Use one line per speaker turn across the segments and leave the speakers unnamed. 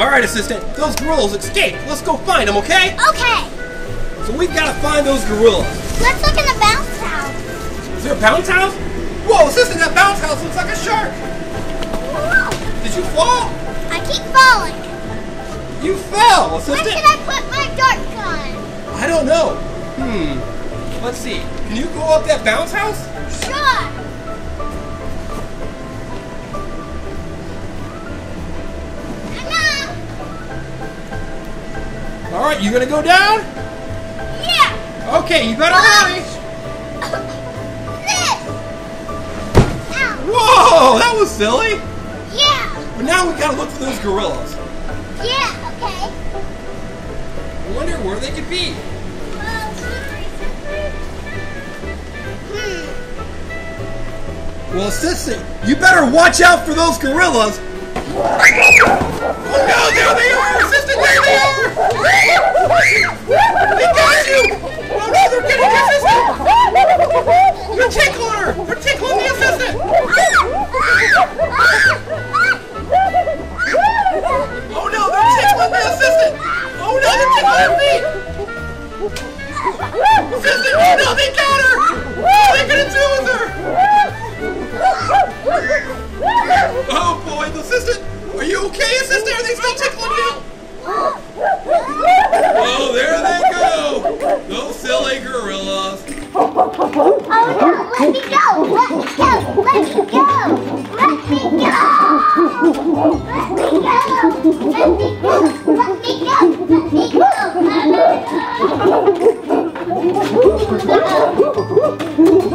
Alright, assistant, those gorillas escaped. Let's go find them, okay?
Okay,
So we've got to find those gorillas.
let's look in the bounce house.
Is there a bounce house? Whoa, assistant, that bounce house looks like a shark.
Whoa,
Did you fall?
I keep falling.
You fell,
Where should I put my dart gun?
I don't know. Hmm. Let's see. Can you go up that bounce house?
Sure.
All right, you gonna go down?
On. Yeah.
Okay, you better hurry.
This.
Whoa, that was silly.
Yeah.
But now we gotta look for those gorillas.
Yeah. Okay.
I wonder where they could be.
Hmm.
Well, Sissy, you better watch out for those gorillas. Oh no, they got her. What are they gonna do with her? Oh boy, the assistant! Are you okay, assistant? Are they still tickling you? Oh, there they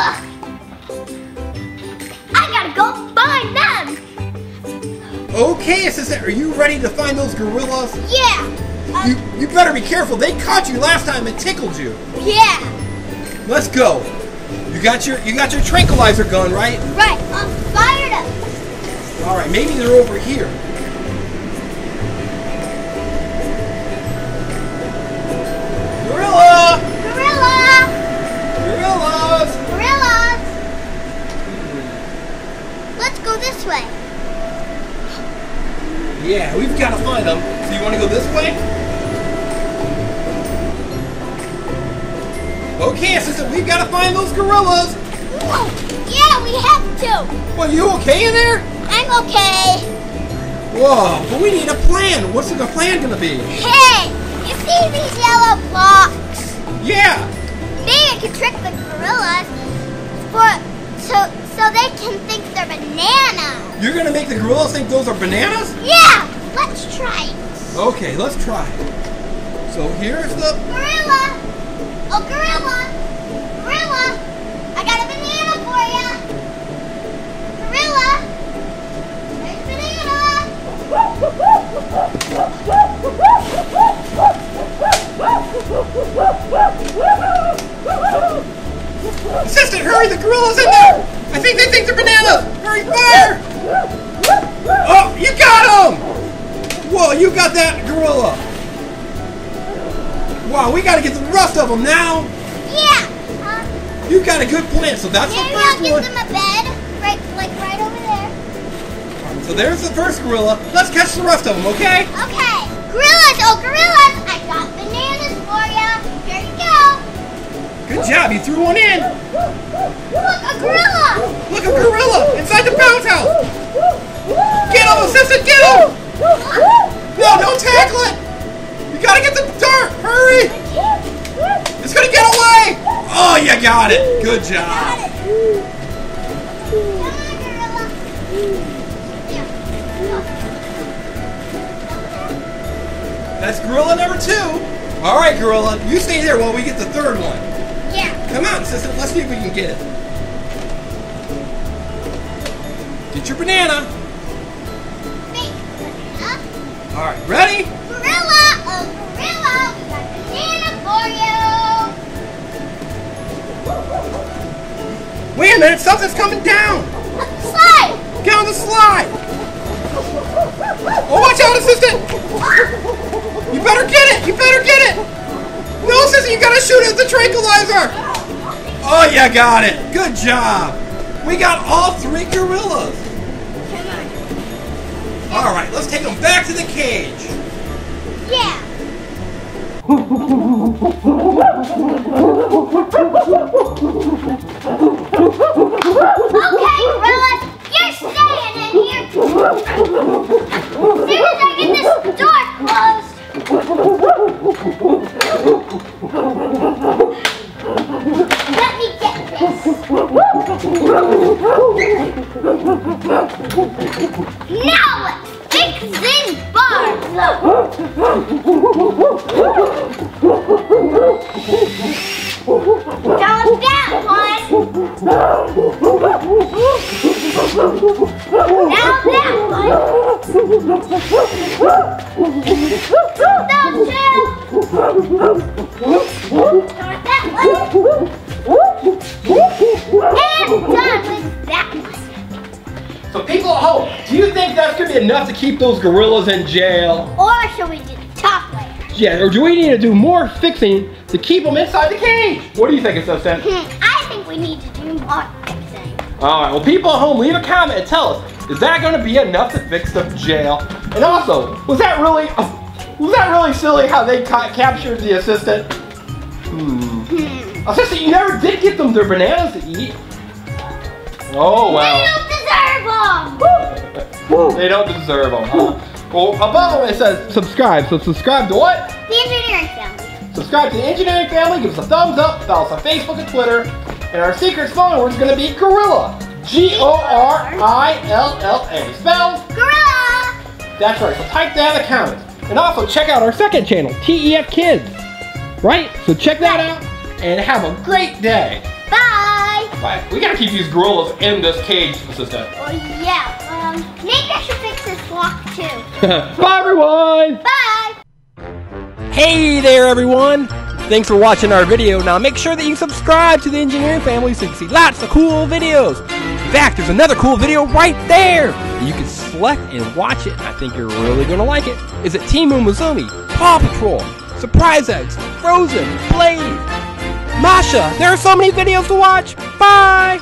Ugh. I gotta go find them!
Okay, assistant, are you ready to find those gorillas?
Yeah! Uh,
You you better be careful. They caught you last time and tickled you.
yeah!
Let's go. You got your you got your tranquilizer gun, right?
Right, I'm fired up!
All right, maybe they're over here.
Way.
Yeah, we've got to find them. So you want to go this way? Okay, assistant, we've got to find those gorillas.
Whoa. Yeah, we have to.
Well, you okay in there?
I'm okay.
Whoa, but we need a plan. What's the plan gonna be?
Hey, you see these yellow blocks?
Yeah.
Maybe I can trick the gorillas for so so they can think they're bananas.
You're gonna make the gorillas think those are bananas?
Yeah, let's try it.
Okay, let's try. So here's the.
Gorilla! Oh, gorilla! Gorilla!
You got that gorilla! Wow, we gotta get the rest of them now!
Yeah! Uh,
You got a good plan, so that's the
maybe I'll
first
give
one.
them a bed, right, like right over there.
So there's the first gorilla. Let's catch the rest of them, okay?
Okay, gorillas! Oh, gorillas! I got bananas for ya. Here you go.
Good job, you threw one in!
Look, a gorilla!
Look, a gorilla inside the bounce house! Get him, assistant, get him! Don't tackle it! You gotta get the dirt, hurry!
I can't.
Oh, got it. Good job.
Got it. Gorilla. Yeah.
That's gorilla number two. All right, gorilla, you stay there while we get the third one.
Yeah.
Come on, sister. Let's see if we can get it. Get your banana. All right, ready?
Gorilla, oh gorilla, we got banana for you.
Wait a minute, something's coming down.
Slide.
Get on the slide. Oh, watch out, assistant. You better get it. You better get it. No, assistant, you gotta shoot it at the tranquilizer. Oh, you got it. Good job. We got all three gorillas. All right, let's take them back to the cage.
Yeah. Okay, gorillas, you're staying in here. As soon as I get this door closed. Let me get this. That one. Now that one. Start that one. And done with that one.
So people at home, do you think that's gonna be enough to keep those gorillas in jail?
Or should we do the top layer?
Yeah, or do we need to do more fixing to keep them inside the cage? What do you think, Assistant?
Hmm, I think we need to do more fixing.
All right, well, people at home, leave a comment and tell us, is that going to be enough to fix the jail? And also, was that really, was that really silly how they ca- captured the assistant? Hmm.
Hmm.
Assistant, you never did get them their bananas to eat. Oh,
They don't deserve them.
They don't deserve them, huh? Well, above it says subscribe. So subscribe to what?
The family.
Subscribe to the engineering family, give us a thumbs up, follow us on Facebook and Twitter. And our secret spelling word is going to be Gorilla. G-O-R-I-L-L-A. Spelled
Gorilla.
That's right, so type that in the comments. And also check out our second channel, TEF Kids. Right? So check that out and have a great day.
Bye.
Bye. We gotta keep these gorillas in this cage, assistant.
Oh yeah. Um, maybe I should fix this lock too.
Bye everyone!
Bye.
Hey there, everyone! Thanks for watching our video. Now make sure that you subscribe to the engineering family so you can see lots of cool videos. In fact, there's another cool video right there. You can select and watch it. I think you're really going to like it. Is it Team Umizoomi, Paw Patrol, Surprise Eggs, Frozen, Blade, Masha? There are so many videos to watch. Bye!